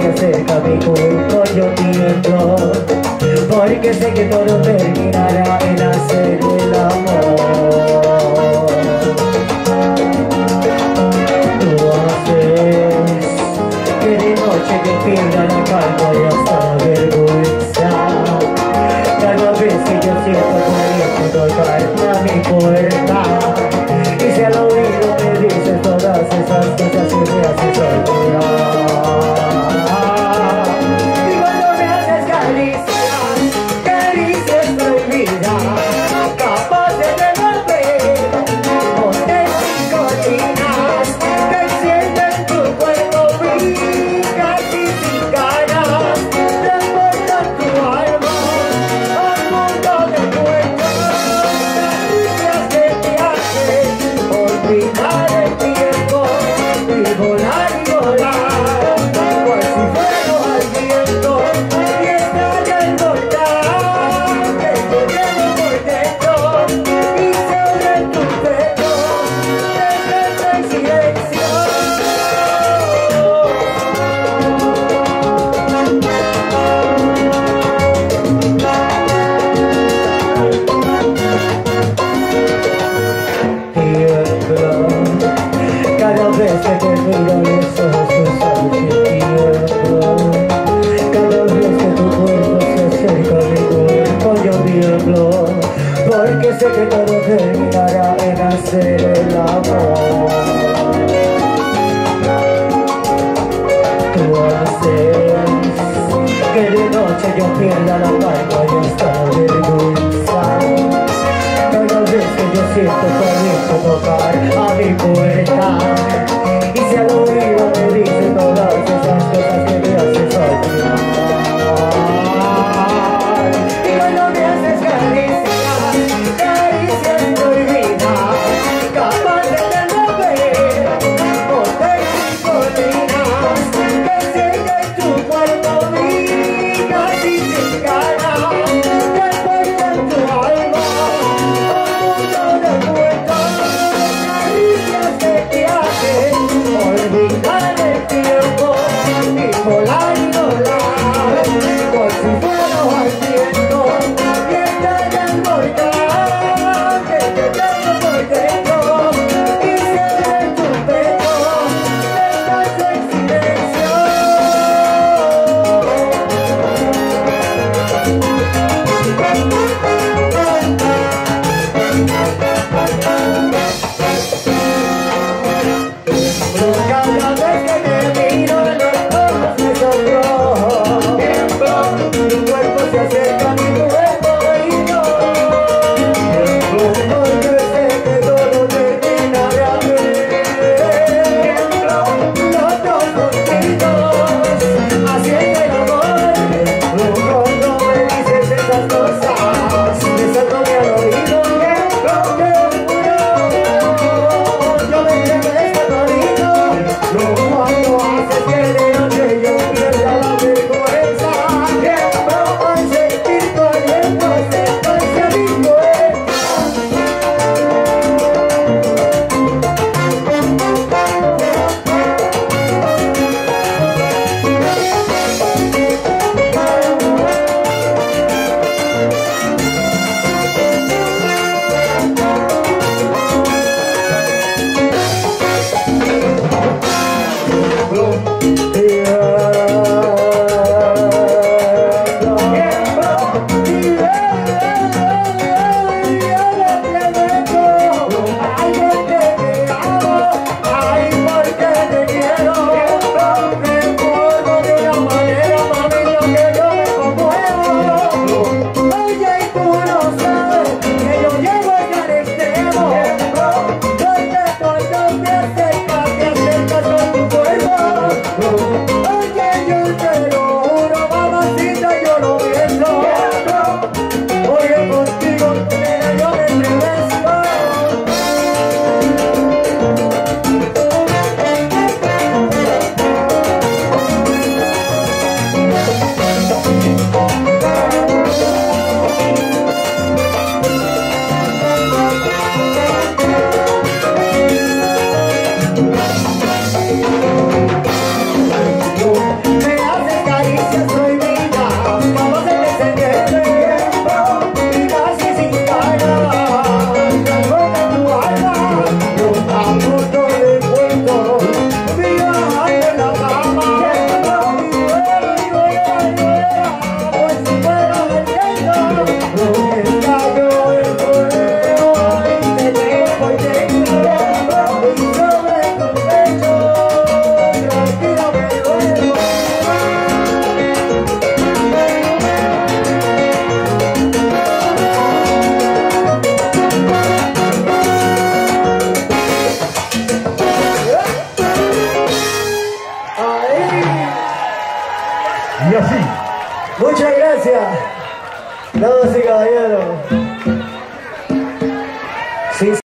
se acerca mi culpa yo tiemblo Porque sé que todo terminará en hacer el amor. Tú haces que de noche yo pierda la calma y hasta vergüenza siento Así. Muchas gracias, damas y caballeros.